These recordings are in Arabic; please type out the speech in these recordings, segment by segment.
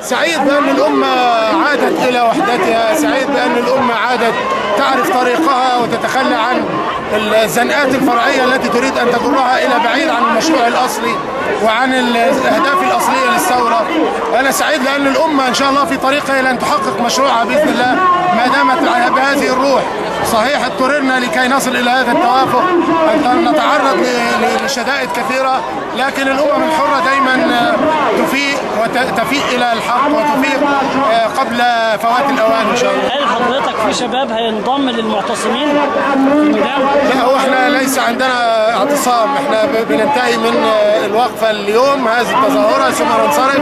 سعيد بأن الأمة عادت إلى وحدتها سعيد بأن الأمة عادت تعرف طريقها وتتخلى عن الزنقات الفرعية التي تريد أن تجرها إلى بعيد عن المشروع الأصلي وعن الأهداف سعيد لأن الأمة إن شاء الله في طريقها إلى أن تحقق مشروعها بإذن الله ما دامت بهذه الروح صحيح اضطررنا لكي نصل إلى هذا التوافق أن نتعرض لشدائد كثيرة لكن الأمم الحرة دايما تفيق وتفيق إلى الحق وتفيق قبل فوات الأوان إن شاء الله هل حضرتك في شباب هينضم للمعتصمين في الميدان؟ لا هو إحنا ليس عندنا اعتصام إحنا بننتهي من الوقفة اليوم. هذه التظاهرة ثم ننصرف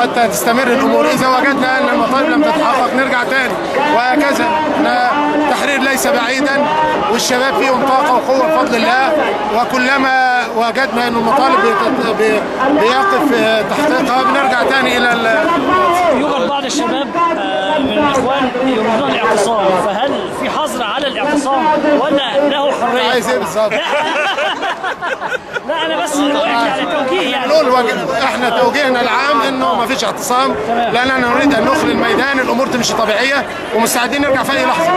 حتى تستمر الأمور. إذا وجدنا أن المطالب لم تتحقق نرجع تاني. وهكذا إحنا التحرير ليس بعيدا. والشباب فيهم طاقة وقوة بفضل الله. وكلما وجدنا أن المطالب بيقف تحقيقها بنرجع تاني إلى ال- يوجد بعض الشباب آه، من الإخوان يريدون الاعتصام فهل في حظر على الاعتصام ولا له حرية؟ عايز إيه بالظبط؟ لا. أنا بس يعني توجيه يعني. إحنا توجيهنا العام إنه ما فيش اعتصام لأننا نريد أن نخلي الميدان الأمور تمشي طبيعية ومستعدين نرجع في أي لحظة.